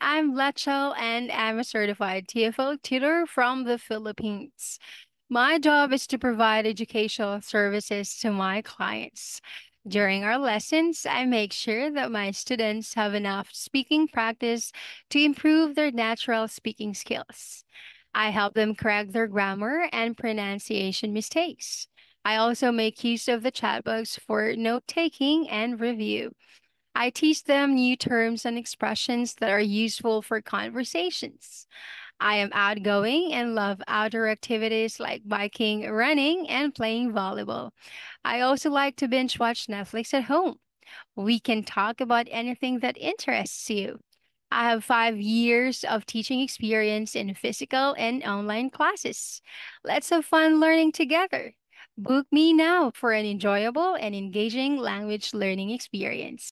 I'm Letchel and I'm a certified TEFL tutor from the Philippines. My job is to provide educational services to my clients. During our lessons, I make sure that my students have enough speaking practice to improve their natural speaking skills. I help them correct their grammar and pronunciation mistakes. I also make use of the chat box for note taking and review. I teach them new terms and expressions that are useful for conversations. I am outgoing and love outdoor activities like biking, running, and playing volleyball. I also like to binge watch Netflix at home. We can talk about anything that interests you. I have five years of teaching experience in physical and online classes. Let's have fun learning together. Book me now for an enjoyable and engaging language learning experience.